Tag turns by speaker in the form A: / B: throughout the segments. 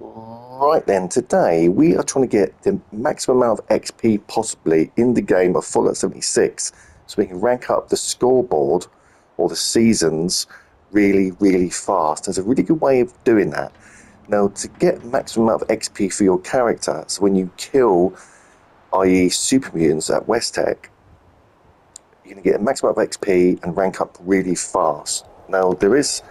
A: Right then, today we are trying to get the maximum amount of XP possibly in the game of Fallout 76 so we can rank up the scoreboard or the seasons really, really fast. There's a really good way of doing that. Now, to get maximum amount of XP for your character, so when you kill, i.e., super mutants at West Tek, you're going to get a maximum of XP and rank up really fast. Now, there is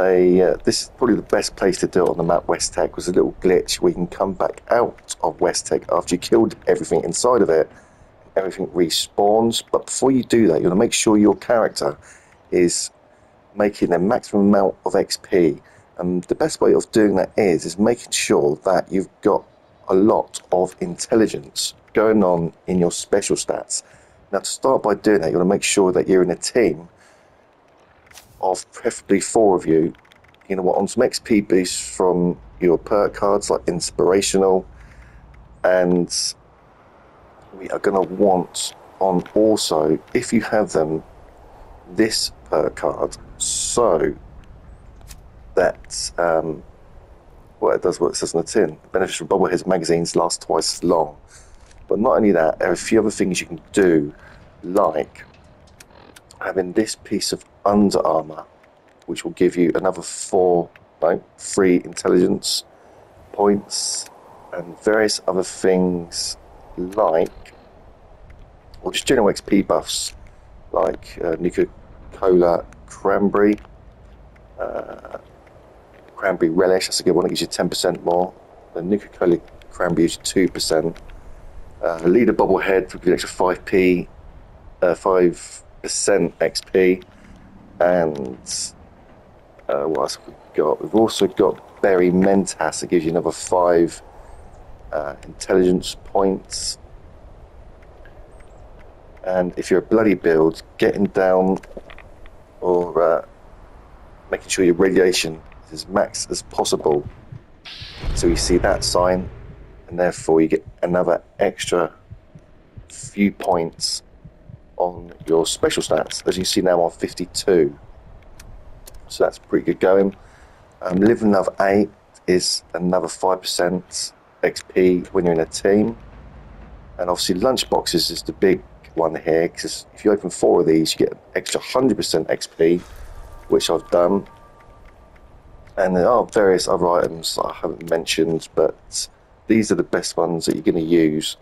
A: a, uh, this is probably the best place to do it on the map West Tek was a little glitch you can come back out of West Tek after you killed everything inside of it everything respawns. But before you do that you want to make sure your character is making the maximum amount of XP and the best way of doing that is is making sure that you've got a lot of intelligence going on in your special stats. Now to start by doing that you want to make sure that you're in a team of preferably four of you, you know what, on some XP boosts from your perk cards like inspirational, and we are going to want on also, if you have them, this perk card, so that um, well, it does what it says on the tin. Beneficial bobbleheads magazines last twice as long. But not only that, there are a few other things you can do, like having this piece of under armor, which will give you another four, no, three intelligence points, and various other things like, or just general XP buffs, like uh, Nuka Cola Cranberry, uh, Cranberry Relish, that's a good one, it gives you 10% more. The Nuka Cola Cranberry you 2%. Uh, Leader Bobblehead will give you an extra 5p, uh, 5 percent XP, and uh, what else have we got? We've also got Berry Mentats that gives you another five uh, intelligence points. And if you're a bloody build, getting down or uh, making sure your radiation is as max as possible. So you see that sign, and therefore you get another extra few points on your special stats, as you see now on 52. So that's pretty good going. Um, Live Another 8 is another 5% XP when you're in a team. And obviously lunchboxes is the big one here, because if you open four of these, you get an extra 100% XP, which I've done. And there are various other items I haven't mentioned, but these are the best ones that you're going to use.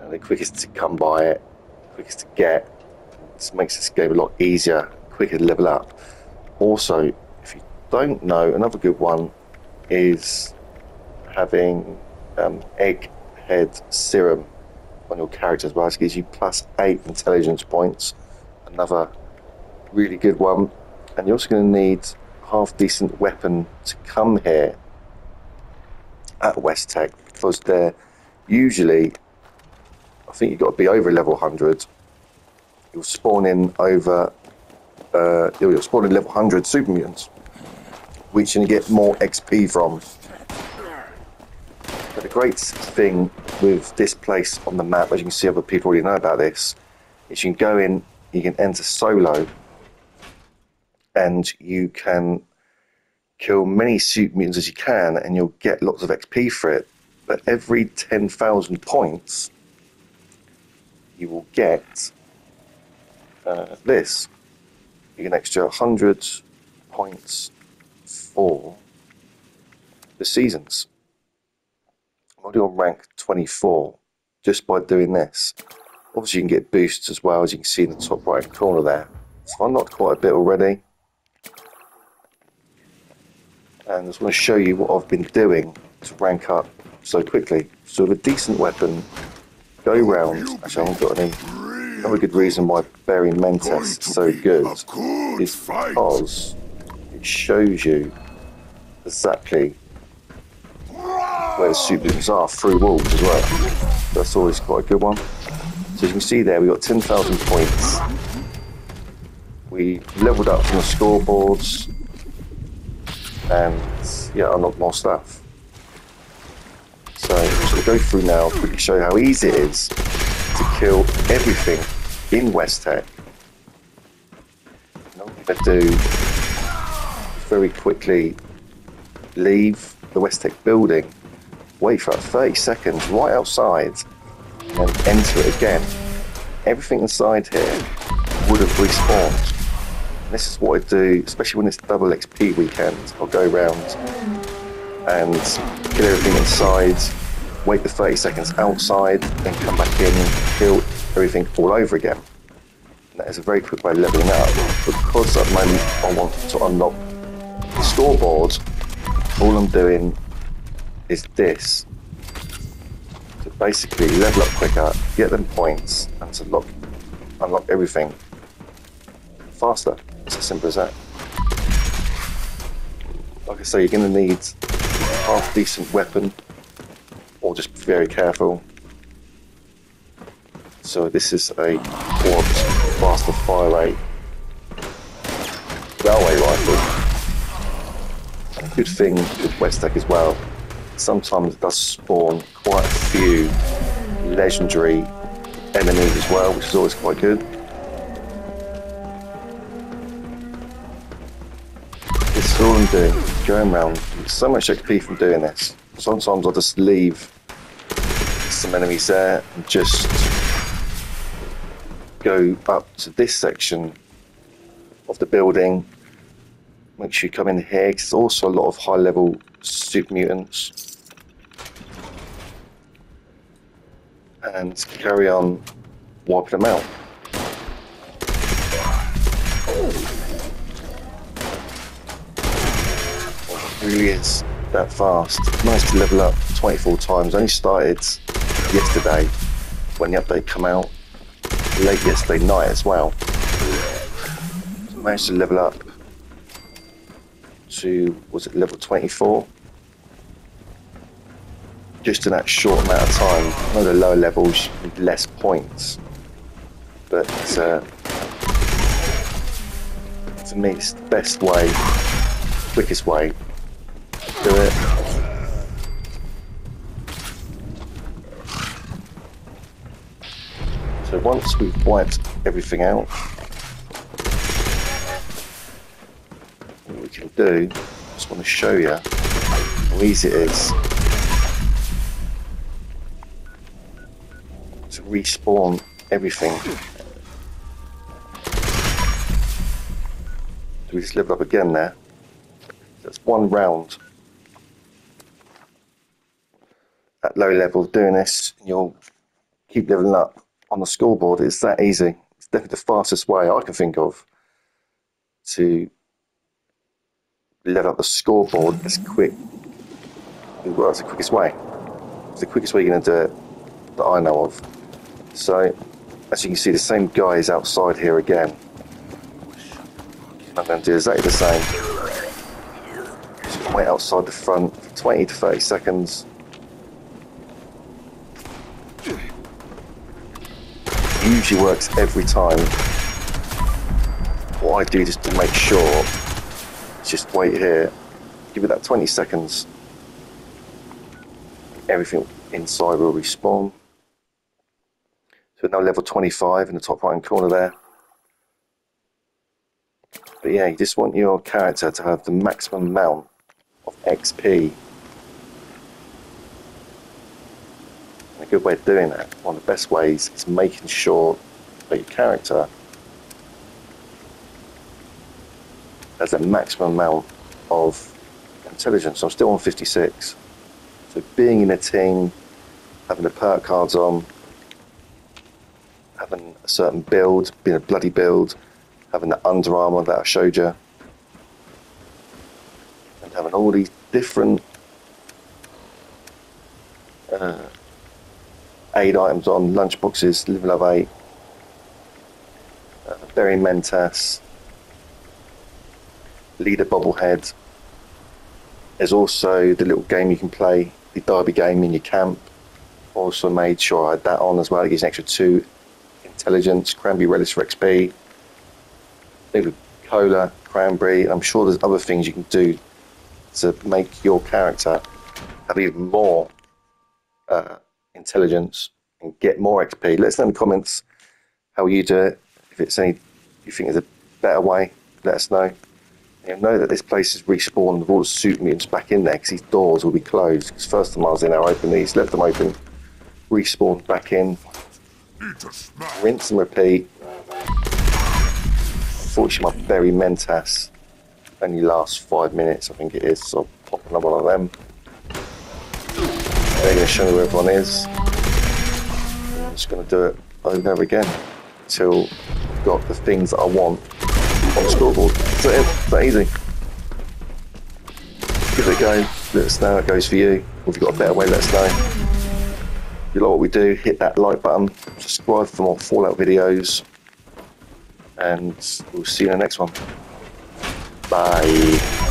A: And the quickest to come by it quickest to get. This makes this game a lot easier, quicker to level up. Also, if you don't know, another good one is having um, egg head serum on your character as well. It gives you plus eight intelligence points. Another really good one. And you're also going to need half decent weapon to come here at West Tek because they're usually think you've got to be over level 100. You'll spawn in over, uh, you'll spawn in level 100 super mutants, which you can get more XP from. But the great thing with this place on the map, as you can see other people already know about this, is you can go in, you can enter solo, and you can kill many super mutants as you can, and you'll get lots of XP for it. But every 10,000 points, you will get uh, this. You get an extra 100 points for the seasons. I'm already on rank 24 just by doing this. Obviously, you can get boosts as well, as you can see in the top right corner there. So I unlocked quite a bit already. And I just want to show you what I've been doing to rank up so quickly. So with a decent weapon, go round. Actually, I haven't got any. Another good reason why Berry Mentats is so good is because it shows you exactly where the supermutants are through walls as well. That's always quite a good one. So as you can see there, we got 10,000 points. We leveled up from the scoreboards and yeah, unlocked more stuff. So I'm just going to go through now, quickly show how easy it is to kill everything in West Tek. I'm going to do very quickly leave the West Tek building, wait for about 30 seconds right outside, and enter it again, everything inside here would have respawned. And this is what I do, especially when it's double XP weekend. I'll go around and kill everything inside, wait the 30 seconds outside, then come back in, kill everything all over again. And that is a very quick way of leveling up. Because at the moment I want to unlock the scoreboard, all I'm doing is this. To basically level up quicker, get them points, and to lock, unlock everything faster. It's as simple as that. Like I say, you're going to need half decent weapon just very careful. So this is a quad faster fire rate railway rifle. Good thing with West Tek as well, sometimes it does spawn quite a few legendary enemies as well, which is always quite good. Is all I'm doing, going around. So much XP from doing this. Sometimes I'll just leave some enemies there and just go up to this section of the building. Make sure you come in here, because there's also a lot of high level super mutants. And carry on wiping them out. really is that fast. Nice to level up 24 times. Only started yesterday when the update come out. Late yesterday night as well. So managed to level up to, was it level 24? Just in that short amount of time. One the lower levels, less points. But uh, to me, it's the best way, quickest way to do it. So once we've wiped everything out, what we can do, I just want to show you how easy it is to respawn everything. We just live up again there? That's one round at low level doing this, and you'll keep leveling up on the scoreboard. It's that easy. It's definitely the fastest way I can think of to level up the scoreboard as quick. Well, it's the quickest way. It's the quickest way you're going to do it that I know of. So, as you can see, the same guy is outside here again. I'm going to do exactly the same. Just wait outside the front for 20 to 30 seconds usually works every time. What I do just to make sure, just wait here, give it that 20 seconds. Everything inside will respawn. So now level 25 in the top right hand corner there. But yeah, you just want your character to have the maximum amount of XP a good way of doing that, one of the best ways, is making sure that your character has a maximum amount of intelligence. I'm still on 56. So being in a team, having the perk cards on, having a certain build, being a bloody build, having the Under Armour that I showed you, and having all these different uh, aid items on lunchboxes, Live Love 8, uh, Berry Mentats, Leader Bobblehead. There's also the little game you can play, the Derby game in your camp. Also made sure I had that on as well. It gives an extra two intelligence, cranberry relish for XP, little cola, cranberry. I'm sure there's other things you can do to make your character have even more uh, intelligence and get more XP. Let us know in the comments how you do it. If it's any you think is a better way, let us know You'll know that this place is respawned with all the super mutants back in there because these doors will be closed. Because first time I was in there, I opened these, left them open, respawned back in, rinse and repeat. Unfortunately, my berry mentats only lasts five minutes, I think it is, so I'll pop another one of them. Going to show everyone is. I'm just going to do it over again until I've got the things that I want on the scoreboard. That it? That easy? Give it a go. Let us know how it goes for you. Or if you've got a better way, let us know. If you like what we do, hit that like button. Subscribe for more Fallout videos. And we'll see you in the next one. Bye.